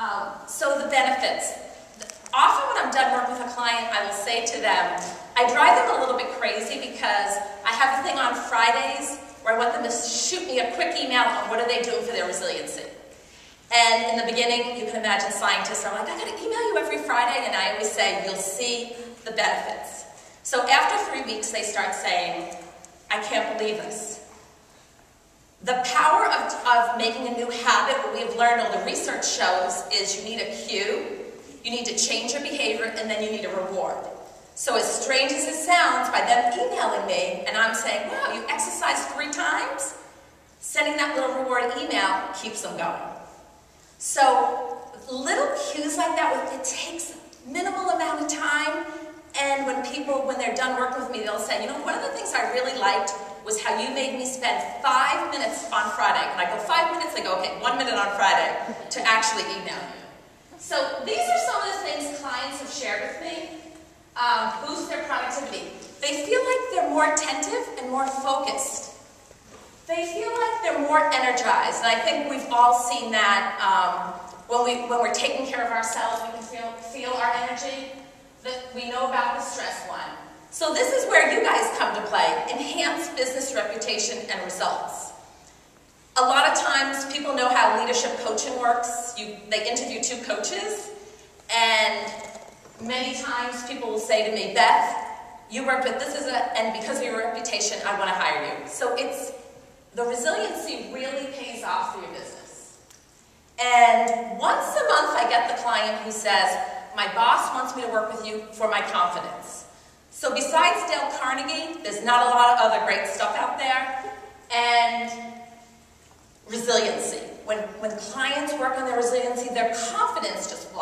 Um, so the benefits. Often when I'm done working with a client, I will say to them, I drive them a little bit crazy because I have a thing on Fridays where I want them to shoot me a quick email on what are they doing for their resiliency. And in the beginning, you can imagine scientists are like, I gotta email you every Friday, and I always say, you'll see the benefits. So after three weeks, they start saying, I can't believe this. The power of, of making a new habit, what we've learned, all the research shows, is you need a cue, you need to change your behavior, and then you need a reward. So as strange as it sounds, by them emailing me, and I'm saying, wow, you exercised three times, sending that little reward email keeps them going. So little cues like that, it takes minimal amount of time, and when people, when they're done working with me, they'll say, you know, one of the things I really liked was how you made me spend five minutes on Friday. And I go, five minutes? They go, okay, one minute on Friday to actually email you. So these are some of the things clients have shared with me. Um, boost their productivity. They feel like they're more attentive and more focused. They feel like they're more energized. And I think we've all seen that um, when, we, when we're taking care of ourselves, we can feel, feel our energy that we know about the stress one. So this is where you guys play, enhance business reputation and results. A lot of times people know how leadership coaching works. You, they interview two coaches and many times people will say to me, Beth, you worked with this is a, and because of your reputation, I want to hire you. So it's, the resiliency really pays off for your business. And once a month I get the client who says, my boss wants me to work with you for my confidence. So besides Dale Carnegie, there's not a lot of other great stuff out there. And resiliency. When, when clients work on their resiliency, their confidence just